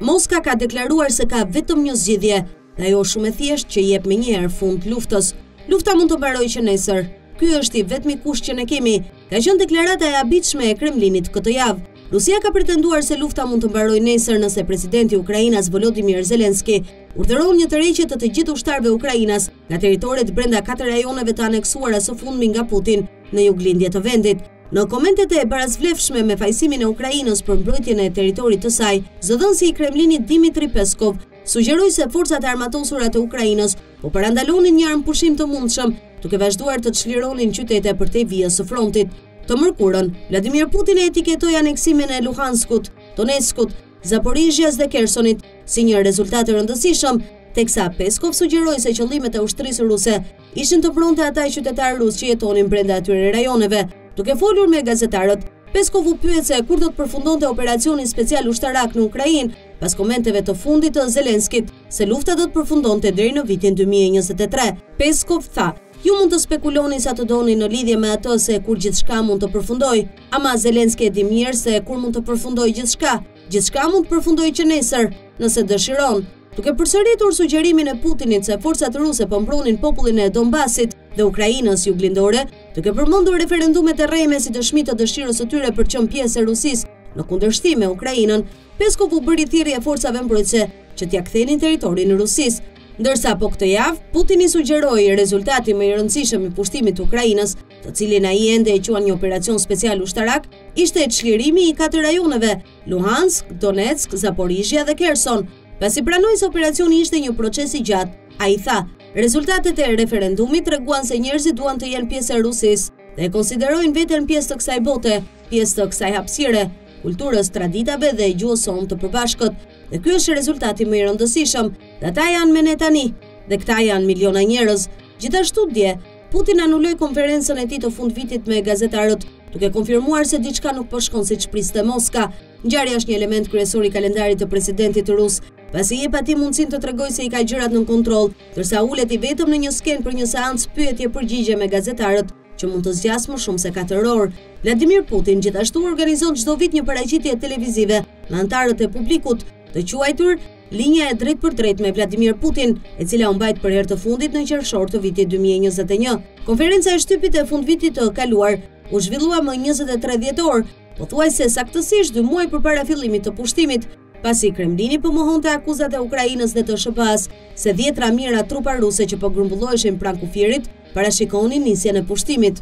Moska ka deklaruar se ka vetëm një zgjidhje, dhe ajo shumë e thjeshtë që i jep menjëherë fund luftës. Lufta mund të mbarojë që nesër. Ky është i vetmi kusht që ne kemi, ka qenë deklarata e habitshme e Kremlinit këtë javë. Rusia ka pretenduar se lufta mund të mbarojë nesër nëse presidenti ukrainas Volodymyr Zelenski urdhëron një tërheqje të të gjithë ushtarëve ukrainas nga territoret brenda katër rajoneve të aneksuara së fundmi nga Putin në juglindje të vendit. Në komentet e barasvlefshme me fajësimin e Ukrainës për mbrojtjen e territorit të saj, zëdhënësi i Kremlinit Dimitri Peskov sugjeroi se forcat e armatosura të Ukrainës po parandalonin një armëpushim të mundshëm duke vazhduar të çlironin qytete përtej vijës së frontit. Të mërkurën, Vladimir Putin e etiketoi aneksimin e Luhanskut, Donetskut, Zaporizhias dhe Kersonit, si një rezultat të rëndësishëm, teksa Peskov sugjeroi se qëllimet e ushtrisë ruse ishin të mbronte ata qytetarë rusë që jetonin brenda atyre rajoneve. Duke folur me gazetarët, Peskov u pyet se kur do të përfundonte operacioni special ushtarak në Ukrainë, pas komenteve të fundit të Zelenskit se lufta do të përfundonte deri në vitin 2023. Peskov tha, Ju mund të spekuloni sa të doni në lidhje me atë se kur gjithçka mund të përfundojë, ama Zelenski e di mirë se kur mund të përfundojë gjithçka. Gjithçka mund të përfundojë që nesër, nëse dëshiron. Duke përsëritur sugjerimin e Putinit se forcat ruse po mbronin popullin e Donbasit dhe Ukrainës juglindore, duke përmendur referendumet e rreme si dëshmi të dëshirës së tyre për të qenë pjesë e Rusisë në kundërshtim me Ukrainën, Peskov u bëri thirrje forcave mbrojtëse që t'ia kthenin territorin Rusisë. Ndërsa po këtë javë, Putini sugjeroi rezultati më i rëndësishëm i pushtimit të Ukrainës të cilin ai ende e quan një operacion special ushtarak, ishte çlirimi i katër rajoneve, Luhansk, Donetsk, Zaporizhia dhe Kherson. Pasi pranoi se operacioni ishte një proces i gjatë, ai tha, rezultatet e referendumit treguan se njerëzit duan të jenë pjesë e Rusisë dhe e konsiderojnë veten pjesë të kësaj bote, pjesë të kësaj hapësire, kulturës, traditave dhe gjuhës sonë të përbashkët. Dhe ky është rezultati më i rëndësishëm. Dhe ata janë me ne tani. Dhe këta janë miliona njerëz. Gjithashtu dje, Putin anuloi konferencën e tij të fundvitit me gazetarët, duke konfirmuar se diçka nuk po shkon siç priste Moska. Ngjarja është një element kryesor i kalendarit të presidentit rus, pasi i jep atij mundësinë të tregojë se i ka gjërat nën kontroll, ndërsa ulet i vetëm në një skenë për një seancë pyetje-përgjigje me gazetarët, që mund të zgjasë më shumë se katër orë. Vladimir Putin gjithashtu organizon çdo vit një paraqitje televizive me anëtarët e publikut, të quajtur Linja e drejtpërdrejtë me Vladimir Putin, e cila u mbajt për herë të fundit në qershor të vitit dy mijë e njëzet e një. Konferenca e shtypit e fundvitit të kaluar u zhvillua më njëzet e tre dhjetor, pothuajse saktësisht dy muaj përpara fillimit të pushtimit, pasi Kremlini po mohonte akuzat e Ukrainës dhe të SHBA-së se dhjetëra mijëra trupa ruse që po grumbulloheshin pranë kufirit parashikonin nisjen e pushtimit.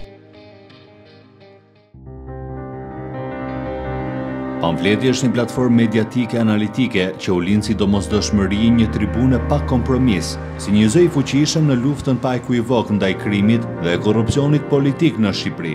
Pamfleti është një platformë mediatike analitike që u lind si domosdoshmëri një tribune pa kompromis, si një zë i fuqishëm në luftën pa ekuivok ndaj krimit dhe korrupsionit politik në Shqipëri.